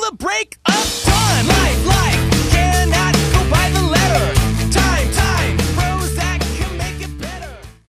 the break up.